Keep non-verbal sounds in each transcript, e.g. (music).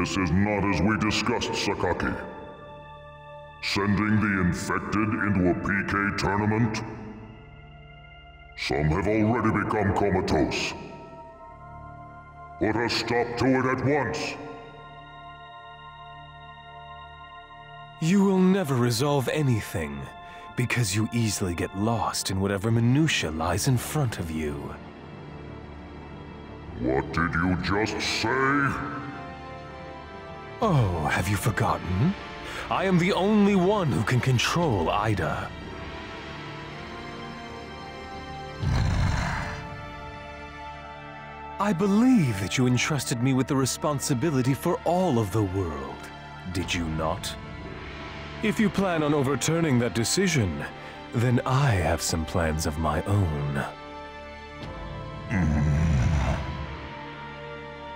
This is not as we discussed, Sakaki. Sending the infected into a PK tournament? Some have already become comatose. Put a stop to it at once. You will never resolve anything, because you easily get lost in whatever minutia lies in front of you. What did you just say? Oh, have you forgotten? I am the only one who can control AIDA. I believe that you entrusted me with the responsibility for all of the world, did you not? If you plan on overturning that decision, then I have some plans of my own. Mm-hmm.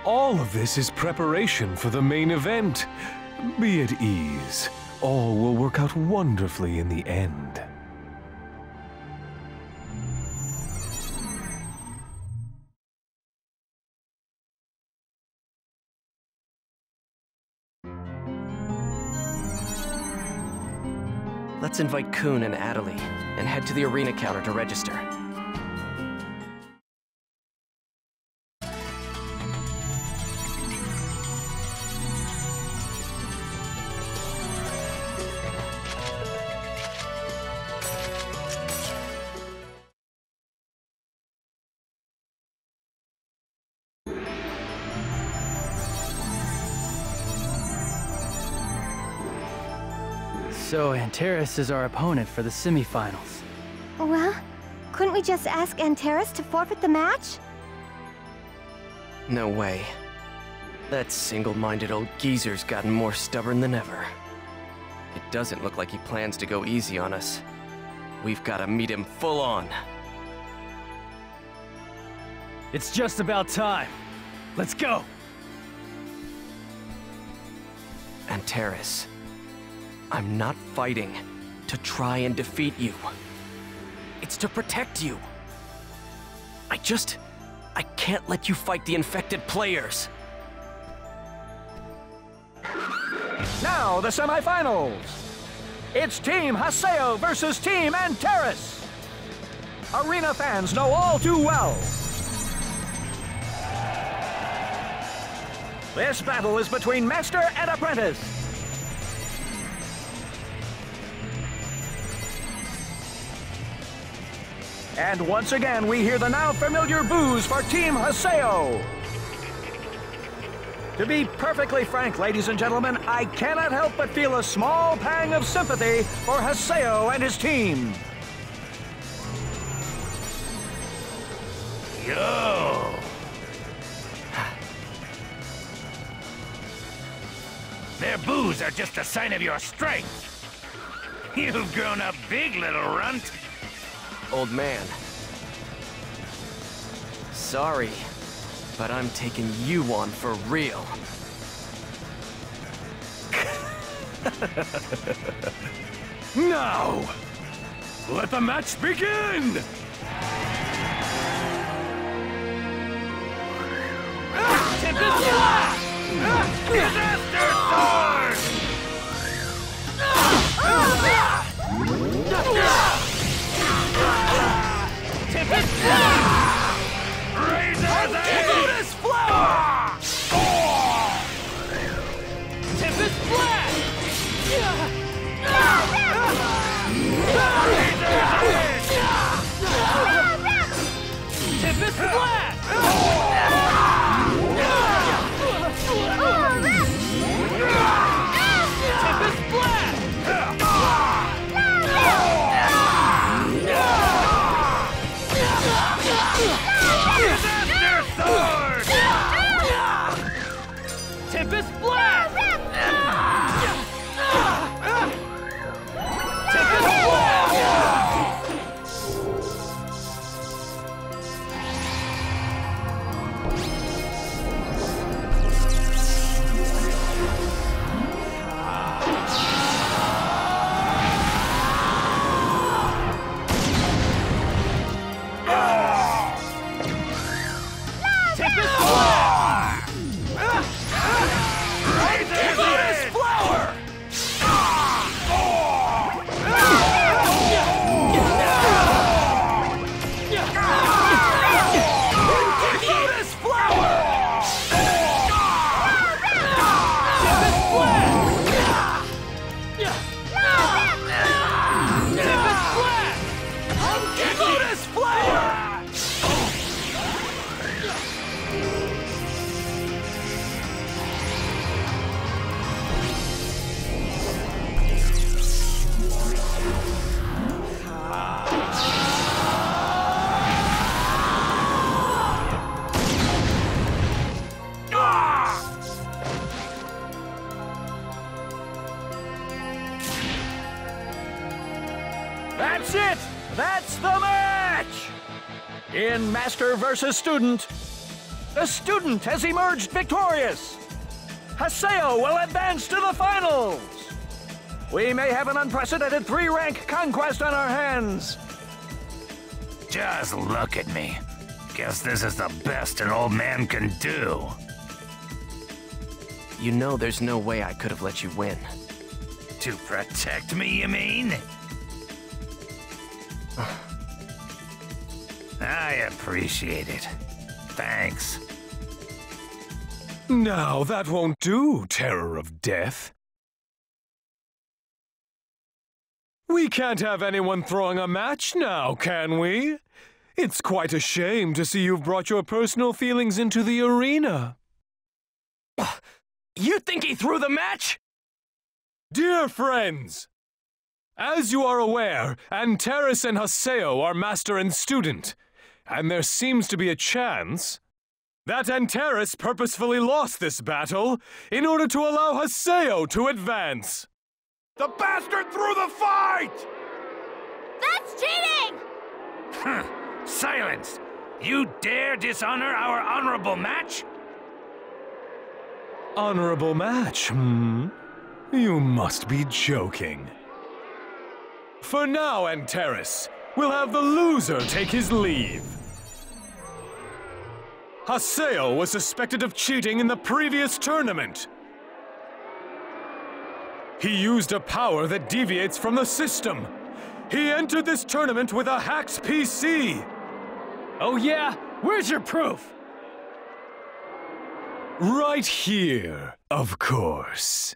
All of this is preparation for the main event. Be at ease. All will work out wonderfully in the end. Let's invite Kuhn and Atoli, and head to the arena counter to register. So Antares is our opponent for the semifinals. Well, couldn't we just ask Antares to forfeit the match? No way. That single-minded old geezer's gotten more stubborn than ever. It doesn't look like he plans to go easy on us. We've got to meet him full on. It's just about time. Let's go! Antares, I'm not fighting to try and defeat you. It's to protect you. I just... I can't let you fight the infected players. Now, the semifinals. It's Team Haseo versus Team Antares. Arena fans know all too well. This battle is between master and apprentice. And once again, we hear the now familiar boos for Team Haseo. To be perfectly frank, ladies and gentlemen, I cannot help but feel a small pang of sympathy for Haseo and his team. Yo! Their boos are just a sign of your strength. (laughs) You've grown up big, little runt. Old man. Sorry, but I'm taking you on for real. (laughs) Now! Let the match begin! Disaster Sword! Razor's Edge! Lotus Flower! That's the match! In Master versus Student, the student has emerged victorious. Haseo will advance to the finals. We may have an unprecedented three-rank conquest on our hands. Just look at me. Guess this is the best an old man can do. You know there's no way I could have let you win. To protect me, you mean? I appreciate it. Thanks. Now, that won't do, Terror of Death. We can't have anyone throwing a match now, can we? It's quite a shame to see you've brought your personal feelings into the arena. You think he threw the match? Dear friends, as you are aware, Antares and Haseo are master and student, and there seems to be a chance that Antares purposefully lost this battle in order to allow Haseo to advance. The bastard threw the fight! That's cheating! Silence! You dare dishonor our honorable match? Honorable match, hmm? You must be joking. For now, Antares, we'll have the loser take his leave. Haseo was suspected of cheating in the previous tournament. He used a power that deviates from the system. He entered this tournament with a hacked PC. Oh yeah? Where's your proof? Right here, of course.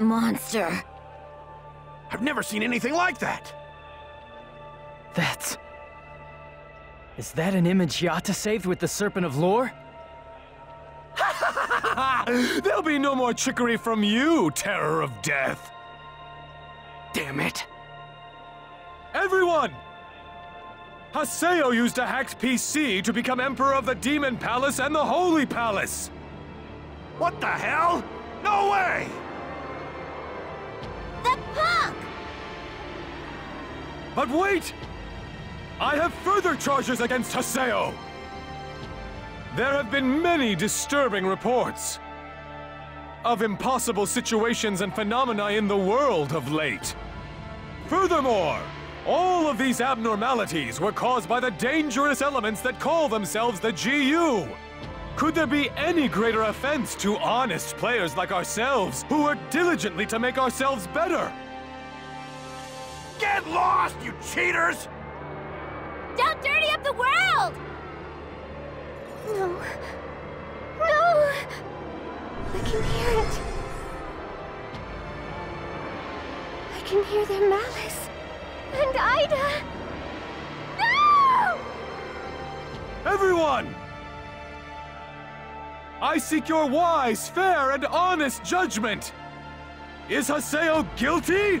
that monster? I've never seen anything like that. That's... Is that an image Yata saved with the Serpent of Lore? (laughs) There'll be no more trickery from you, Terror of Death. Damn it. Everyone! Haseo used a hacked PC to become Emperor of the Demon Palace and the Holy Palace! What the hell? No way! But wait! I have further charges against Haseo! There have been many disturbing reports of impossible situations and phenomena in the world of late. Furthermore, all of these abnormalities were caused by the dangerous elements that call themselves the GU. Could there be any greater offense to honest players like ourselves who work diligently to make ourselves better? Get lost, you cheaters! Don't dirty up the world! No. No! I can hear it. I can hear their malice. And AIDA! No! Everyone! I seek your wise, fair, and honest judgment! Is Haseo guilty?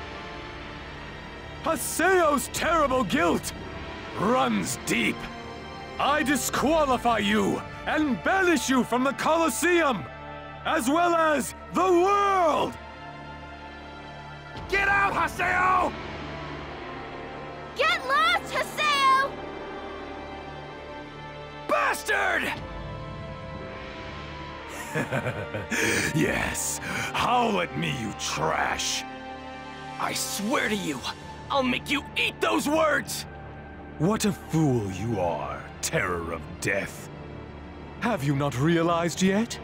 Haseo's terrible guilt runs deep. I disqualify you and banish you from the Colosseum, as well as the world! Get out, Haseo! Get lost, Haseo! Bastard! (laughs) yes, howl at me, you trash! I swear to you, I'll make you eat those words! What a fool you are, terror of death. Have you not realized yet?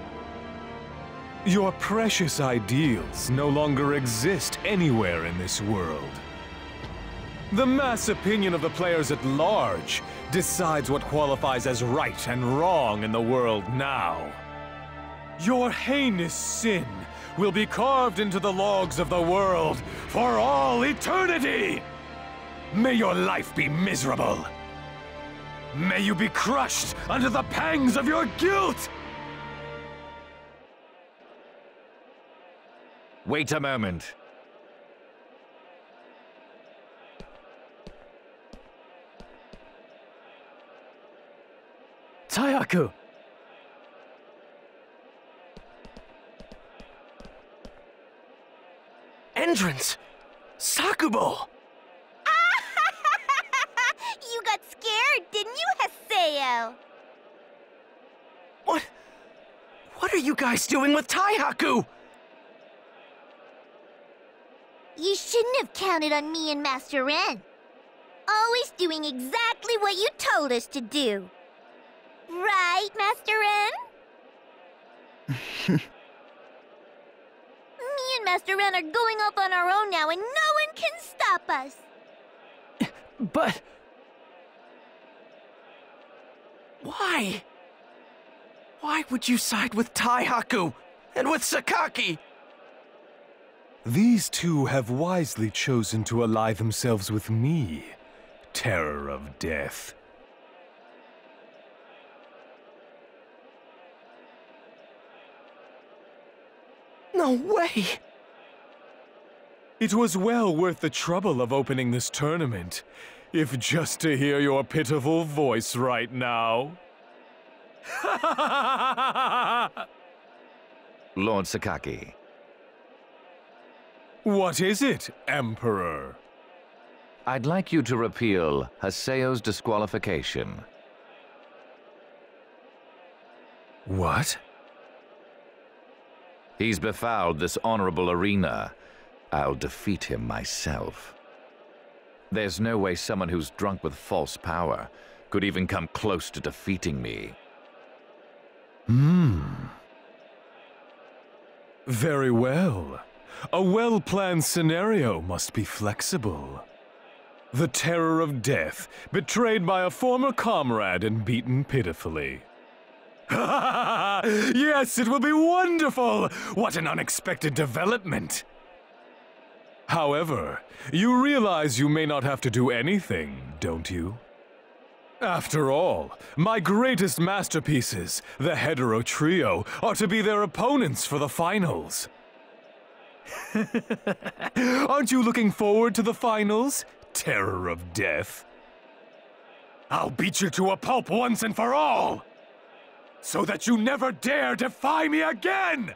Your precious ideals no longer exist anywhere in this world. The mass opinion of the players at large decides what qualifies as right and wrong in the world now. Your heinous sin will be carved into the logs of the world for all eternity! May your life be miserable! May you be crushed under the pangs of your guilt! Wait a moment. Taihaku! Endrance! Sakubo! (laughs) you got scared, didn't you, Haseo? What? What are you guys doing with Taihaku? You shouldn't have counted on me and Master Ren. Always doing exactly what you told us to do. Right, Master Ren? (laughs) me and Master Ren are going off on our own now, and no one can stop us. (laughs) But Why? Why would you side with Taihaku and with Sakaki? These two have wisely chosen to ally themselves with me, terror of death. No way! It was well worth the trouble of opening this tournament, if just to hear your pitiful voice right now. (laughs) Lord Sakaki, what is it, Emperor? I'd like you to repeal Haseo's disqualification. What? He's befouled this honorable arena. I'll defeat him myself. There's no way someone who's drunk with false power could even come close to defeating me. Hmm. Very well. A well-planned scenario must be flexible. The terror of death, betrayed by a former comrade and beaten pitifully. (laughs) yes, it will be wonderful! What an unexpected development! However, you realize you may not have to do anything, don't you? After all, my greatest masterpieces, the Hetero Trio, are to be their opponents for the finals. (laughs) Aren't you looking forward to the finals, Terror of Death? I'll beat you to a pulp once and for all! So that you never dare defy me again!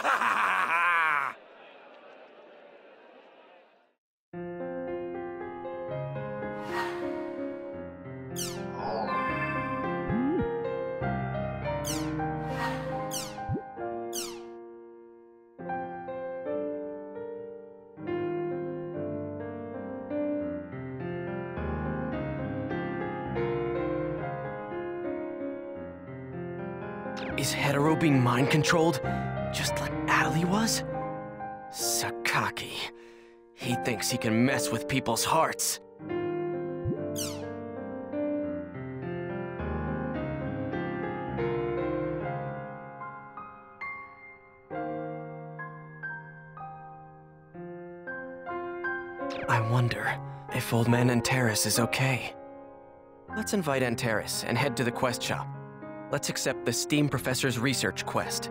being mind controlled? Just like Atoli was? Sakaki. He thinks he can mess with people's hearts. I wonder if Old Man Antares is okay. Let's invite Antares and head to the quest shop. Let's accept the STEAM Professor's research quest.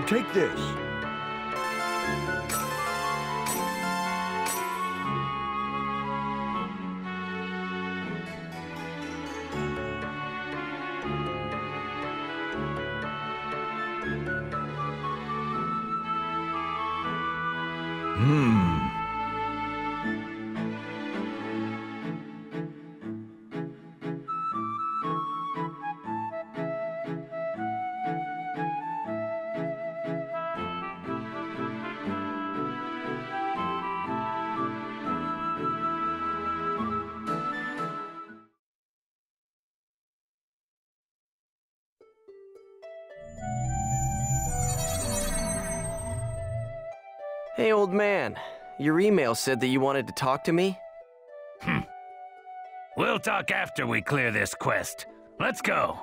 Take this. Man. Your email said that you wanted to talk to me? Hmm. We'll talk after we clear this quest. Let's go.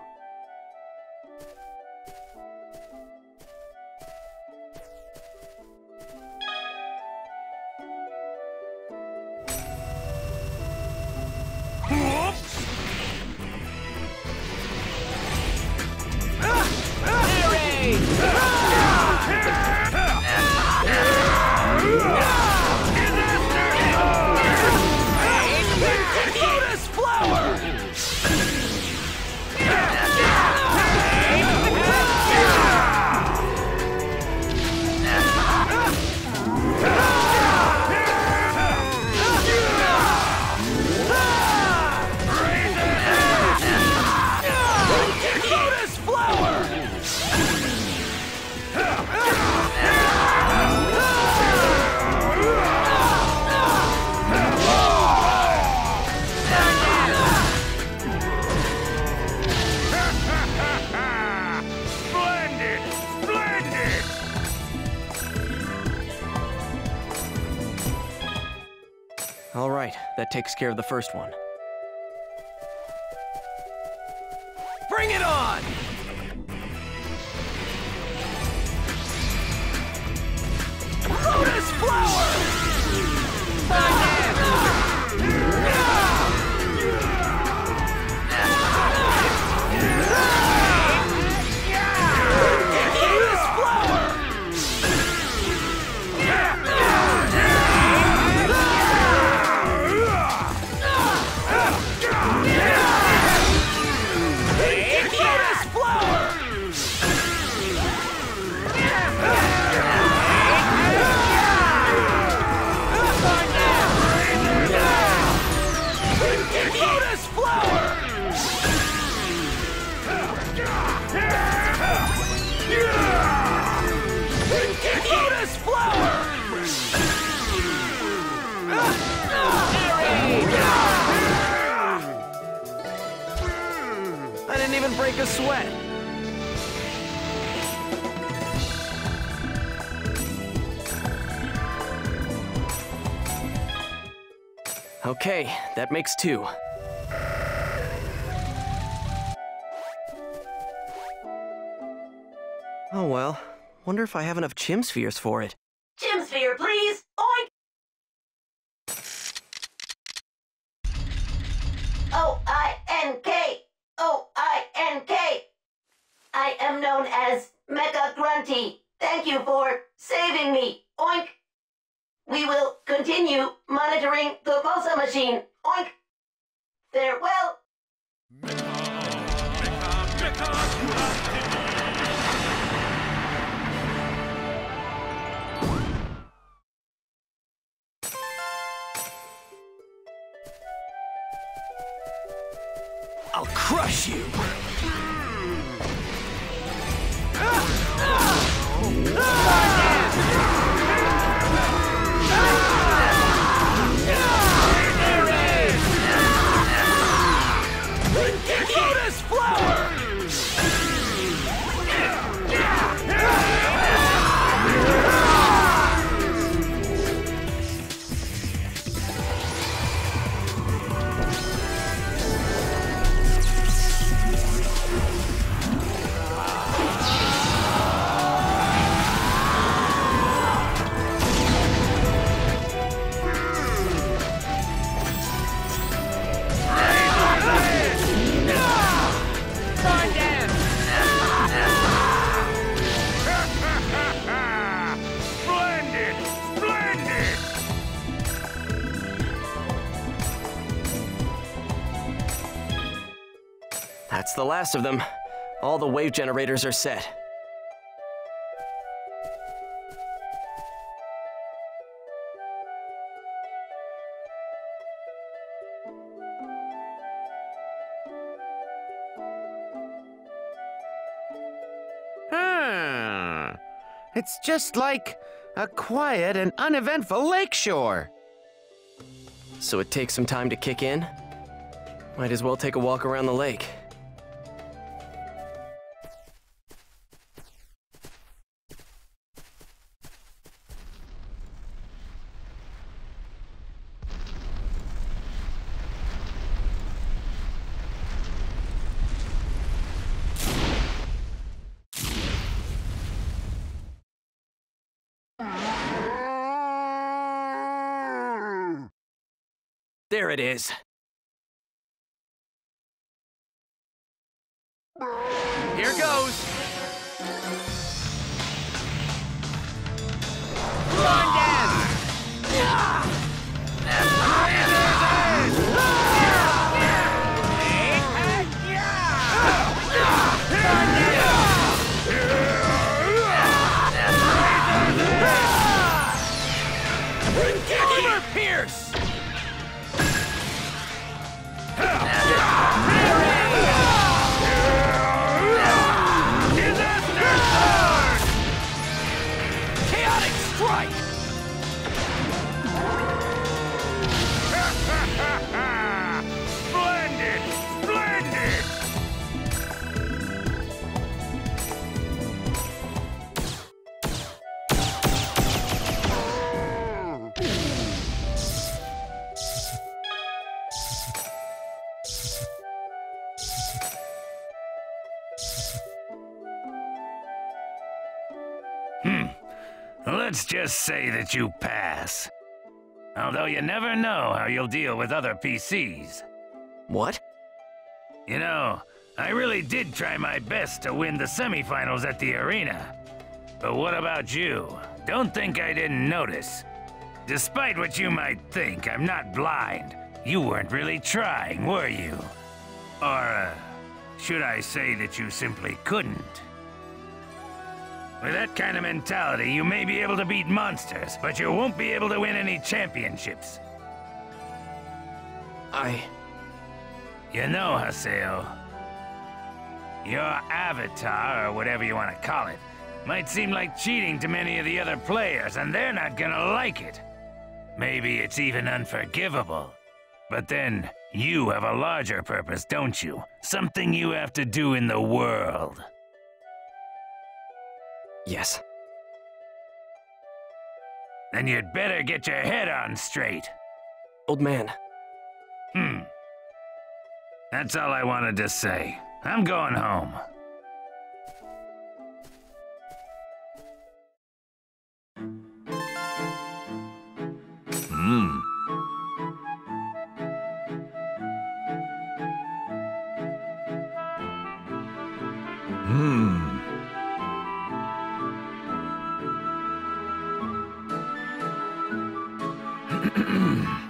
Care of the first one. Bring it on! Lotus Flower! That makes two. Oh well, wonder if I have enough Chim Spheres for it. Chim sphere, please! Oink! O-I-N-K! O-I-N-K! I am known as Mecha Grunty. Thank you for saving me. Last of them. All the wave generators are set. Hmm. It's just like a quiet and uneventful lakeshore. So it takes some time to kick in? Might as well take a walk around the lake. There it is. Here goes. Let's just say that you pass. Although you never know how you'll deal with other PCs. What? You know, I really did try my best to win the semifinals at the arena. But what about you? Don't think I didn't notice. Despite what you might think, I'm not blind. You weren't really trying, were you? Or, uh, should I say that you simply couldn't? With that kind of mentality, you may be able to beat monsters, but you won't be able to win any championships. I. You know, Haseo, your avatar, or whatever you want to call it, might seem like cheating to many of the other players, and they're not gonna like it. Maybe it's even unforgivable. But then, you have a larger purpose, don't you? Something you have to do in the world. Yes. Then you'd better get your head on straight. Old man, Hmm. That's all I wanted to say. I'm going home. Hmm. Hmm. Hey, (clears throat)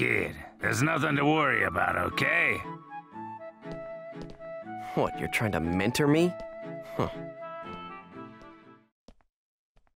kid. There's nothing to worry about, okay? what, you're trying to mentor me? Huh.